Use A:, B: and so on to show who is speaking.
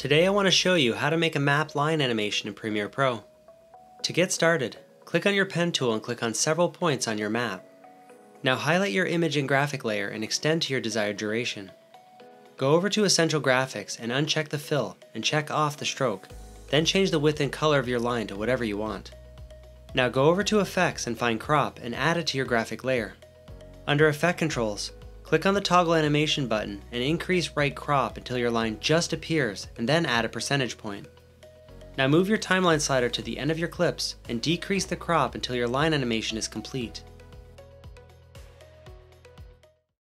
A: Today I want to show you how to make a map line animation in Premiere Pro. To get started, click on your pen tool and click on several points on your map. Now highlight your image and graphic layer and extend to your desired duration. Go over to Essential Graphics and uncheck the fill and check off the stroke, then change the width and color of your line to whatever you want. Now go over to Effects and find Crop and add it to your graphic layer. Under Effect Controls, Click on the toggle animation button and increase right crop until your line just appears and then add a percentage point. Now move your timeline slider to the end of your clips and decrease the crop until your line animation is complete.